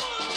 Oh.